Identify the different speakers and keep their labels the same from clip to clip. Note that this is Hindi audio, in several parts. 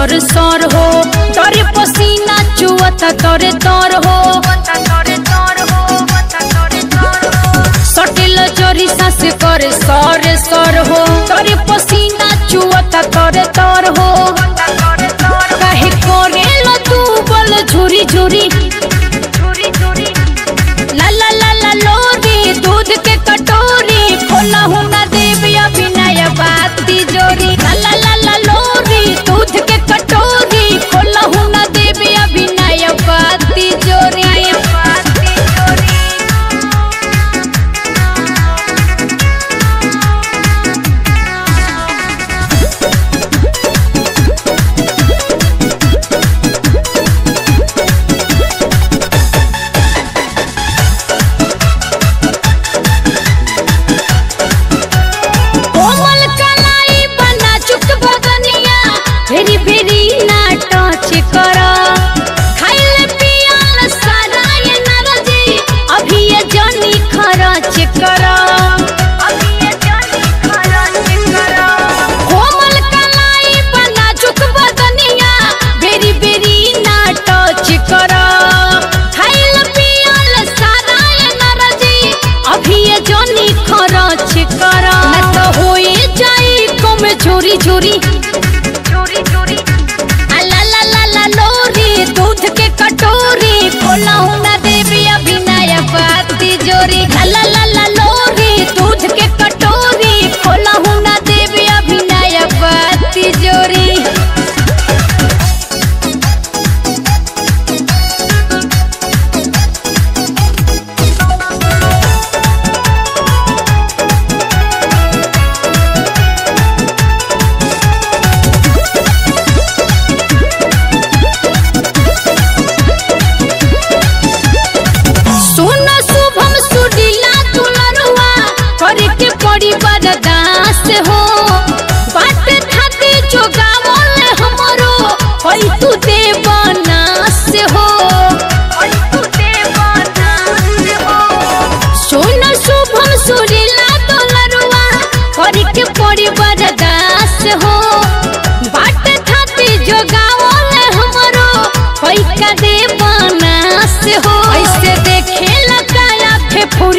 Speaker 1: तर सर हो, तर पसीना चुवत तर तर हो। सटिल चोरी सास कर सर सर हो, तर पसीना चुवत तर तर हो।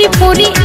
Speaker 1: পরিপূর্ণ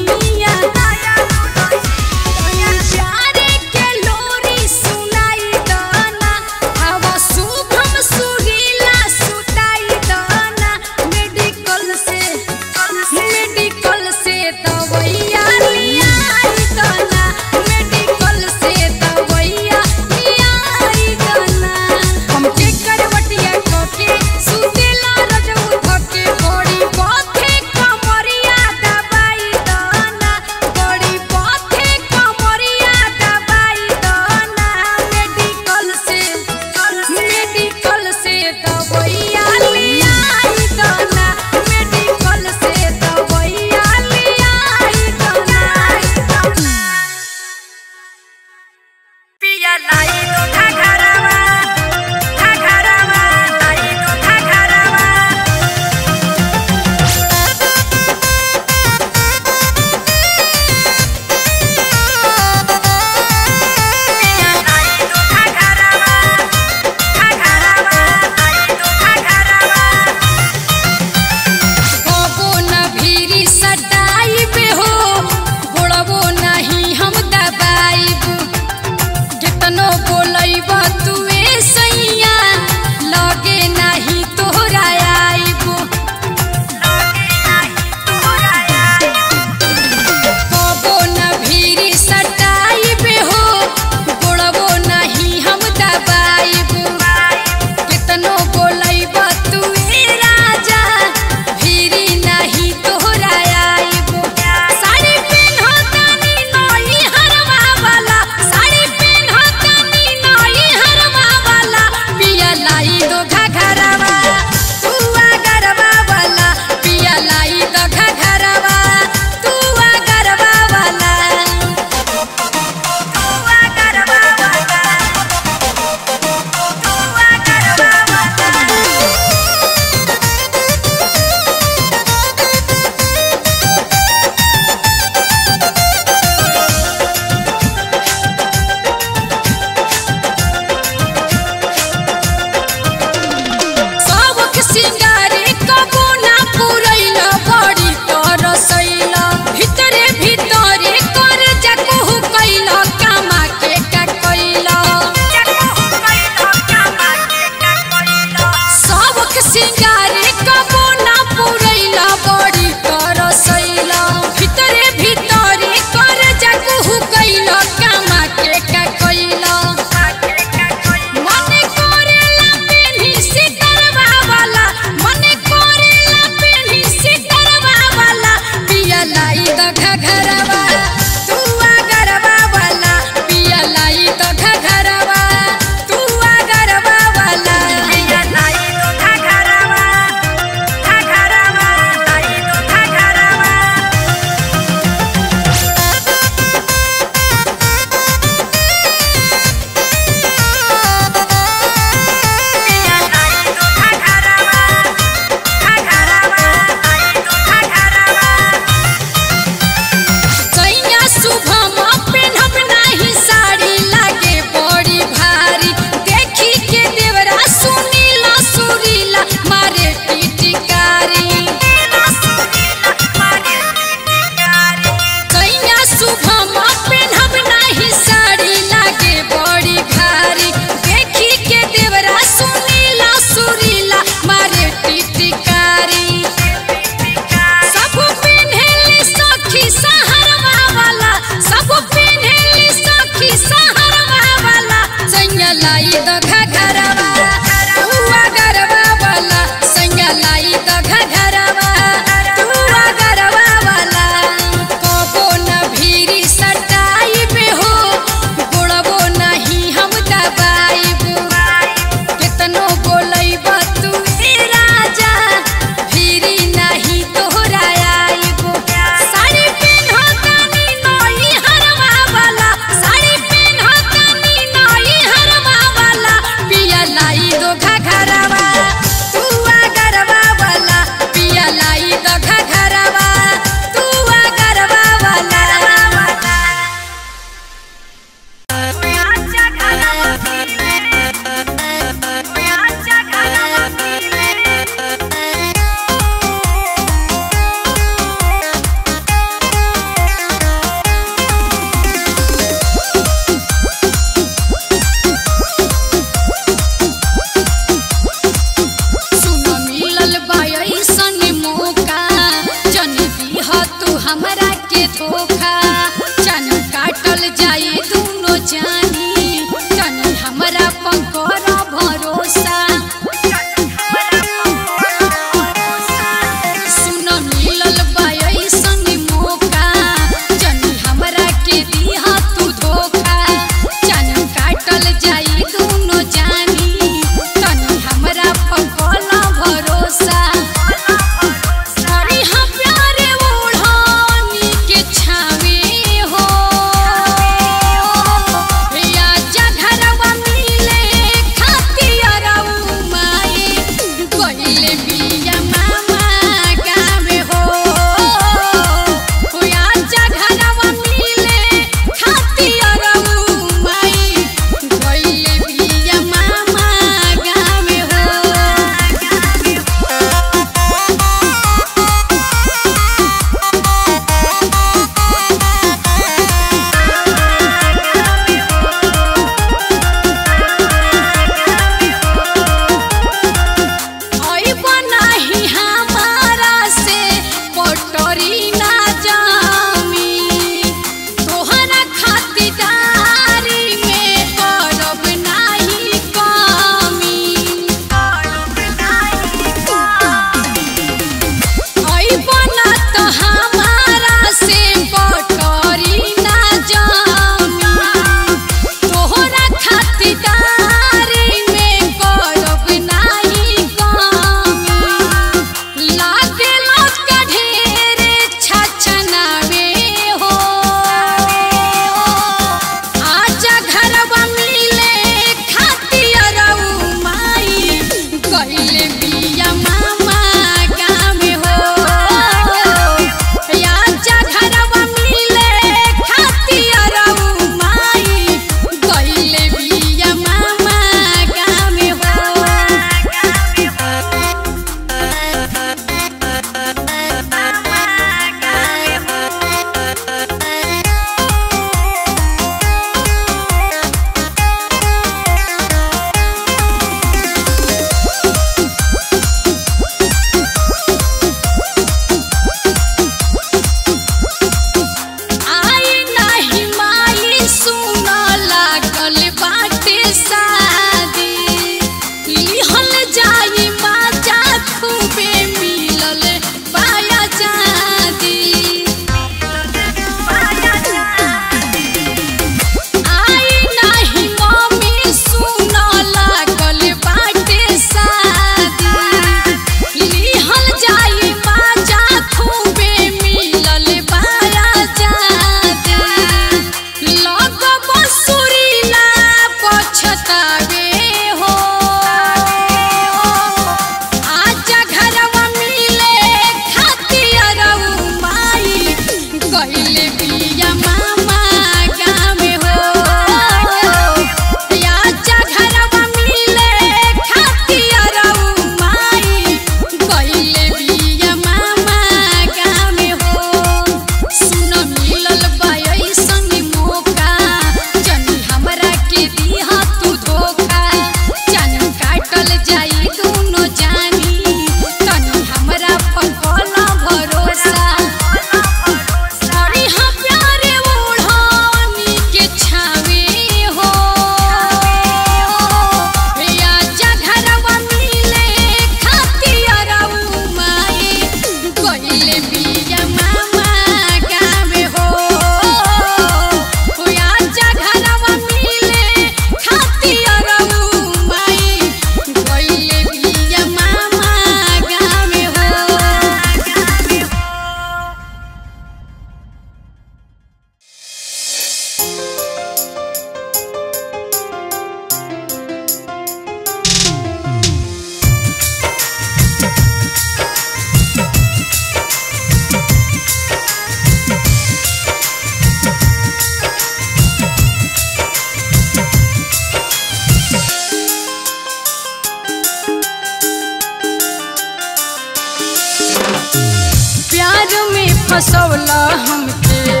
Speaker 1: होला हमके।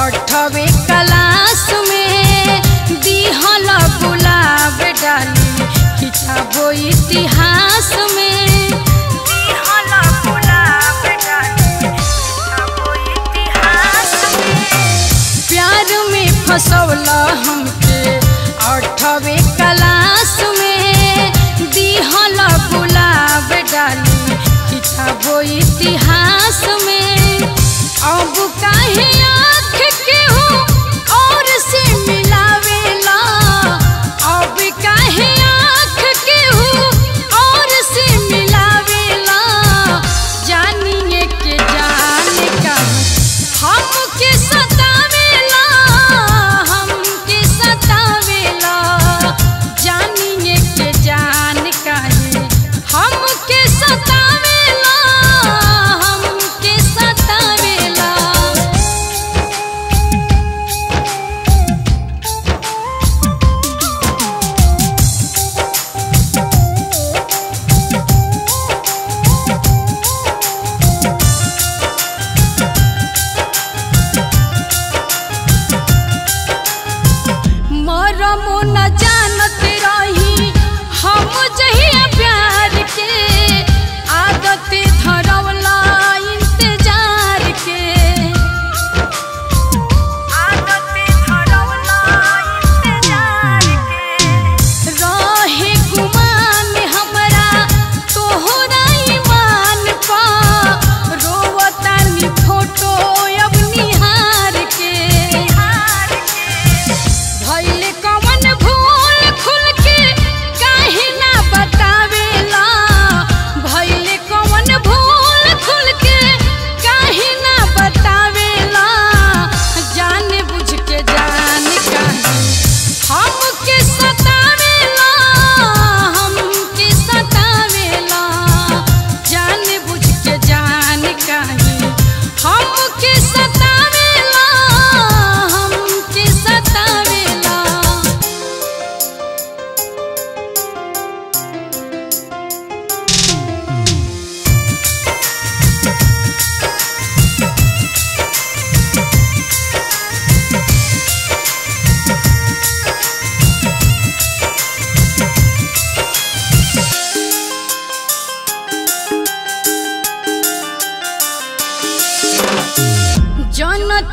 Speaker 1: आठवे क्लास में दी होला बुलावे डाली। खिचाबो इतिहास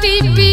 Speaker 1: beep beep